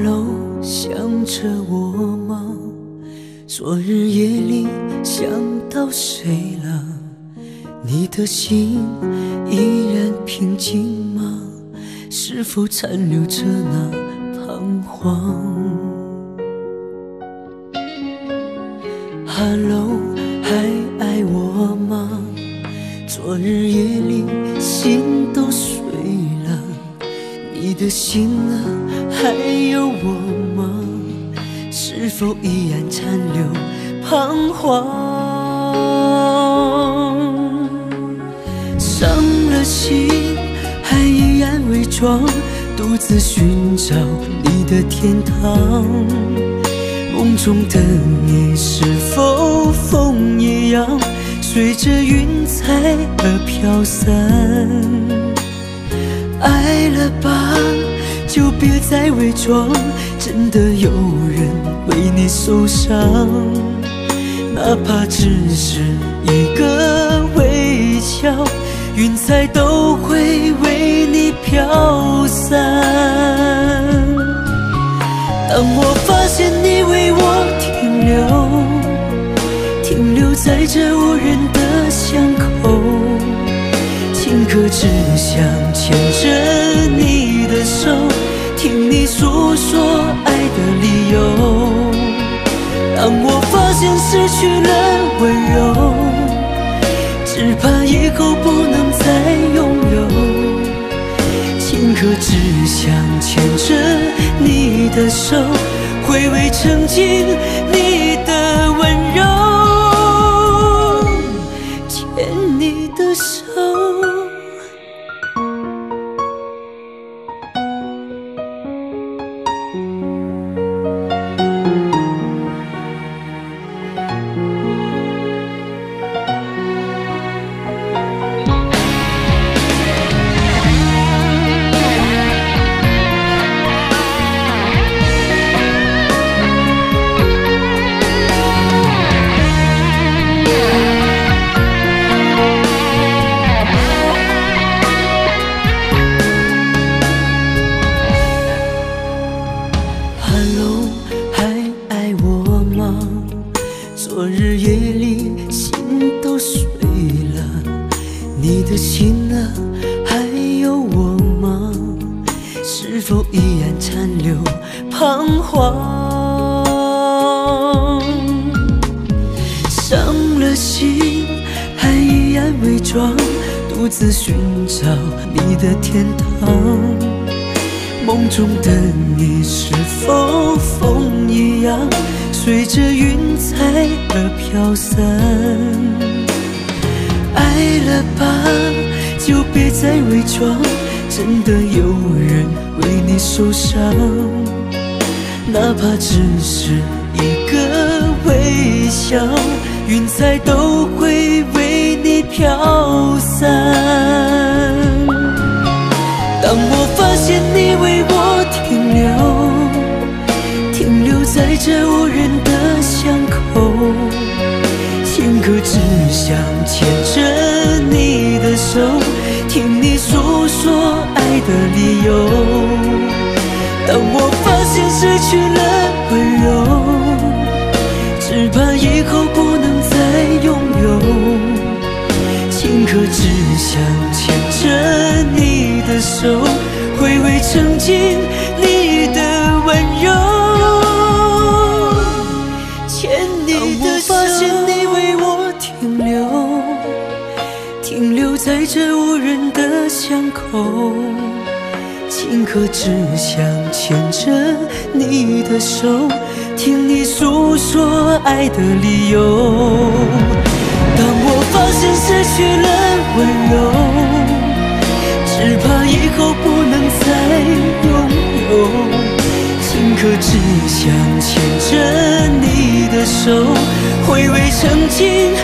hello，想着我吗？昨日夜里想到谁了？你的心依然平静吗？是否残留着那彷徨？hello，还爱我吗？昨日夜里心都碎。的心啊，还有我吗？是否依然残留彷徨？伤了心，还依然伪装，独自寻找你的天堂。梦中的你是否风一样，随着云彩而飘散？爱了吧，就别再伪装，真的有人为你受伤，哪怕只是一个微笑。云彩都会为你飘散。当我发现你为我停留，停留在这无人的巷口，刻只想牵着你的手，听你诉说爱的理由。当我发现失去了温柔。只怕以后不能再拥有，顷刻只想牵着你的手，回味曾经你心啊，还有我吗？是否依然残留彷徨？伤了心，还依然伪装，独自寻找你的天堂。梦中的你，是否风一样？随着云彩而飘散，爱了吧，就别再伪装，真的有人为你受伤，哪怕只是一个微笑，云彩都会为你飘。想牵着你的手，听你诉说爱的理由。当我发现失去了温柔，只怕以后不能再拥有。顷刻只想牵着你的手，回味曾经当我发现你的手。停留在这无人的巷口，顷刻只想牵着你的手，听你诉说爱的理由。当我发现失去了温柔，只怕以后不能再拥有。可只想牵着你的手，回味曾经。